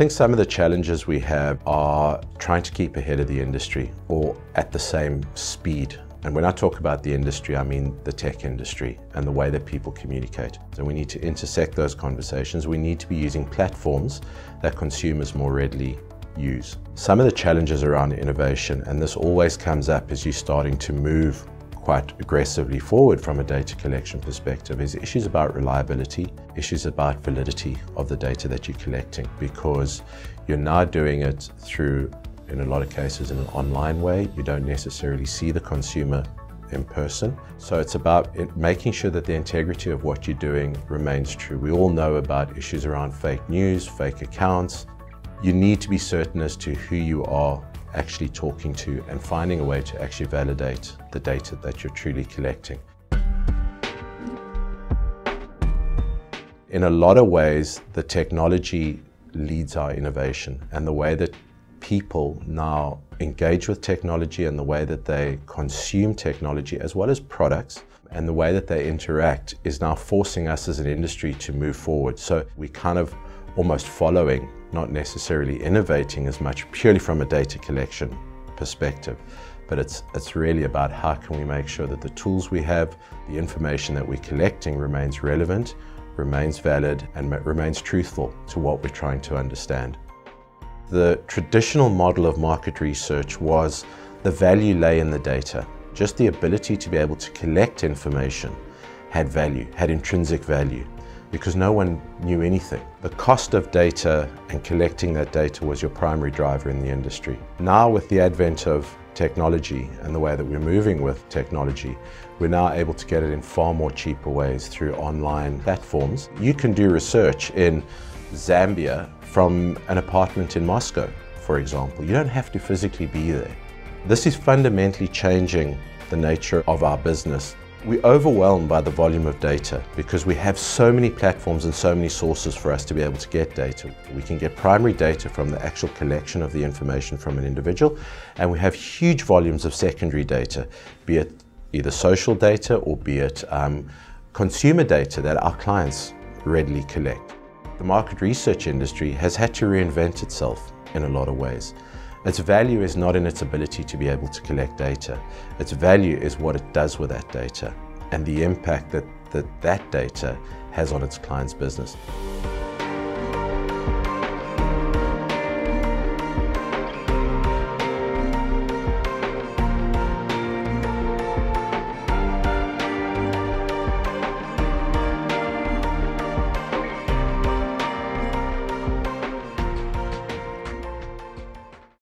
think some of the challenges we have are trying to keep ahead of the industry or at the same speed. And when I talk about the industry, I mean the tech industry and the way that people communicate. So we need to intersect those conversations. We need to be using platforms that consumers more readily use. Some of the challenges around innovation, and this always comes up as you're starting to move quite aggressively forward from a data collection perspective is issues about reliability, issues about validity of the data that you're collecting because you're now doing it through, in a lot of cases, in an online way. You don't necessarily see the consumer in person. So it's about making sure that the integrity of what you're doing remains true. We all know about issues around fake news, fake accounts. You need to be certain as to who you are actually talking to and finding a way to actually validate the data that you're truly collecting. In a lot of ways, the technology leads our innovation and the way that people now engage with technology and the way that they consume technology as well as products and the way that they interact is now forcing us as an industry to move forward. So we kind of almost following, not necessarily innovating as much purely from a data collection perspective. But it's, it's really about how can we make sure that the tools we have, the information that we're collecting remains relevant, remains valid, and remains truthful to what we're trying to understand. The traditional model of market research was the value lay in the data. Just the ability to be able to collect information had value, had intrinsic value because no one knew anything. The cost of data and collecting that data was your primary driver in the industry. Now with the advent of technology and the way that we're moving with technology, we're now able to get it in far more cheaper ways through online platforms. You can do research in Zambia from an apartment in Moscow, for example. You don't have to physically be there. This is fundamentally changing the nature of our business we're overwhelmed by the volume of data because we have so many platforms and so many sources for us to be able to get data. We can get primary data from the actual collection of the information from an individual, and we have huge volumes of secondary data, be it either social data or be it um, consumer data that our clients readily collect. The market research industry has had to reinvent itself in a lot of ways. Its value is not in its ability to be able to collect data. Its value is what it does with that data and the impact that that, that data has on its client's business.